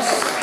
gracias.